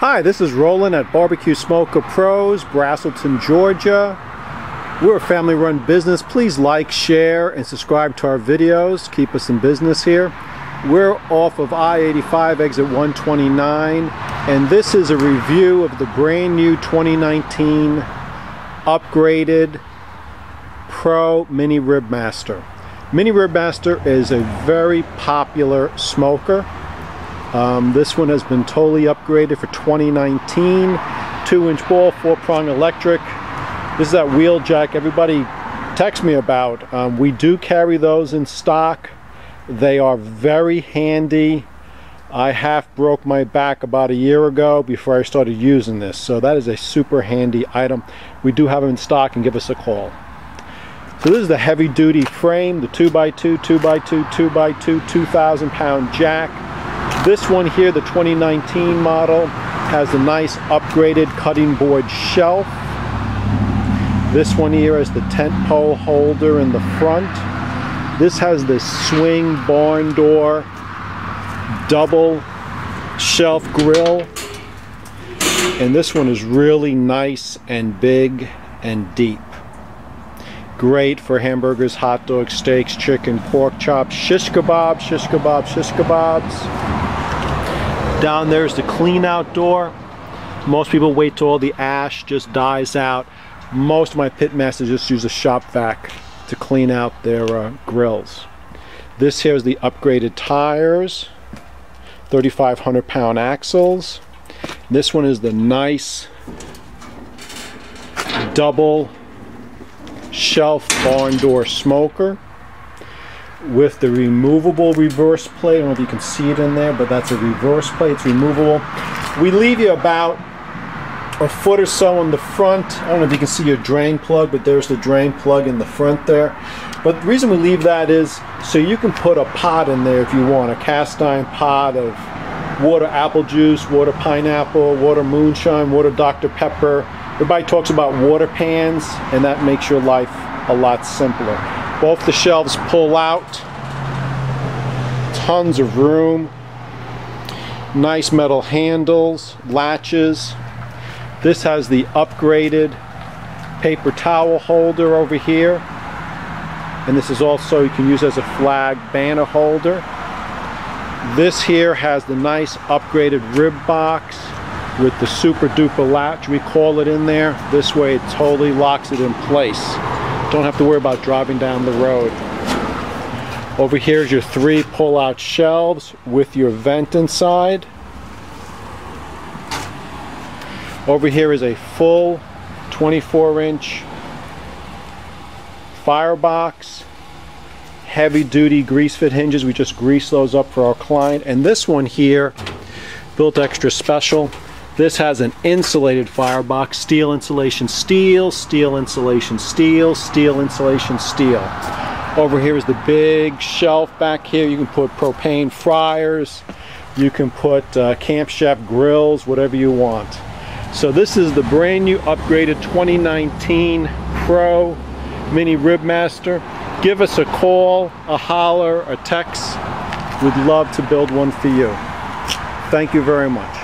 Hi, this is Roland at Barbecue Smoker Pros, Braselton, Georgia. We're a family run business. Please like, share, and subscribe to our videos. Keep us in business here. We're off of I-85 exit 129 and this is a review of the brand new 2019 upgraded Pro Mini Ribmaster. Mini Ribmaster is a very popular smoker. Um, this one has been totally upgraded for 2019. Two inch ball, four prong electric. This is that wheel jack everybody texts me about. Um, we do carry those in stock. They are very handy. I half broke my back about a year ago before I started using this. So that is a super handy item. We do have them in stock and give us a call. So this is the heavy duty frame, the 2x2, 2x2, 2x2, 2,000 pound jack. This one here, the 2019 model, has a nice upgraded cutting board shelf. This one here is the tent pole holder in the front. This has this swing barn door, double shelf grill. And this one is really nice and big and deep. Great for hamburgers, hot dogs, steaks, chicken, pork chops, shish kebabs, shish kebabs, shish kebabs. Down there's the clean out door. Most people wait till all the ash just dies out. Most of my pit masters just use a shop vac to clean out their uh, grills. This here is the upgraded tires, 3,500 pound axles. This one is the nice double shelf barn door smoker with the removable reverse plate. I don't know if you can see it in there, but that's a reverse plate. It's removable. We leave you about a foot or so in the front. I don't know if you can see your drain plug, but there's the drain plug in the front there. But the reason we leave that is so you can put a pot in there if you want, a cast iron pot of water apple juice, water pineapple, water moonshine, water Dr. Pepper. Everybody talks about water pans, and that makes your life a lot simpler. Both the shelves pull out, tons of room, nice metal handles, latches, this has the upgraded paper towel holder over here. And this is also, you can use as a flag banner holder. This here has the nice upgraded rib box with the super duper latch, we call it in there. This way it totally locks it in place. Don't have to worry about driving down the road. Over here is your three pull-out shelves with your vent inside. Over here is a full 24 inch firebox, heavy duty grease fit hinges. We just grease those up for our client. And this one here, built extra special. This has an insulated firebox, steel insulation, steel, steel insulation, steel, steel insulation, steel. Over here is the big shelf back here. You can put propane fryers. You can put uh, camp chef grills, whatever you want. So this is the brand new upgraded 2019 Pro Mini Ribmaster. Give us a call, a holler, a text. We'd love to build one for you. Thank you very much.